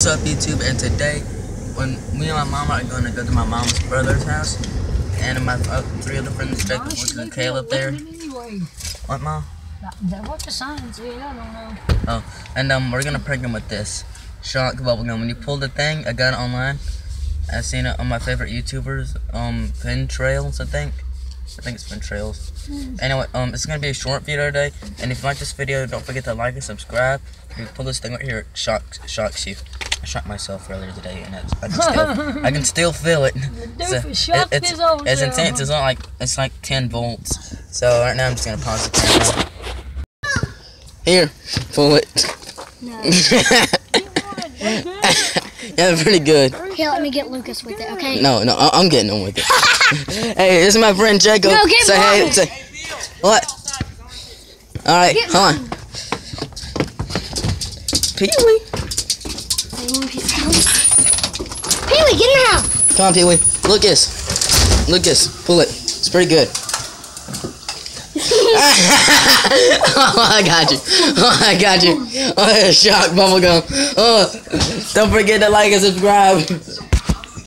What's up YouTube and today when me and my mom are going to go to my mom's brother's house and my uh, three other friends Jacob, Lucas, and Caleb there. What mom? That what the sign said, I don't know. Oh, and um we're gonna prank him with this shock bubble gum. When you pull the thing, I got it online. I've seen it on my favorite YouTubers, um Pin Trails I think. I think it's Pin Trails. Anyway, um it's gonna be a short video today and if you like this video don't forget to like and subscribe. If you pull this thing right here, it shocks shocks you. I shot myself earlier today, and it's, I can still I can still feel it. doofus shocked it's, his own it's self. intense. It's not like it's like 10 volts. So right now I'm just gonna pause the camera. Here, pull it. yeah, pretty good. Here, let me get Lucas with it, okay? No, no, I- I'm getting on with it. hey, this is my friend Jacob. No, get say hey. mine. Say, what? All right, Get hold on. Pee Wee. Haley, get in the house! Come on, Pee Wee. Lucas. Lucas, pull it. It's pretty good. oh, I got you. Oh, I got you. Oh, shock bubble gum. Oh, don't forget to like and subscribe.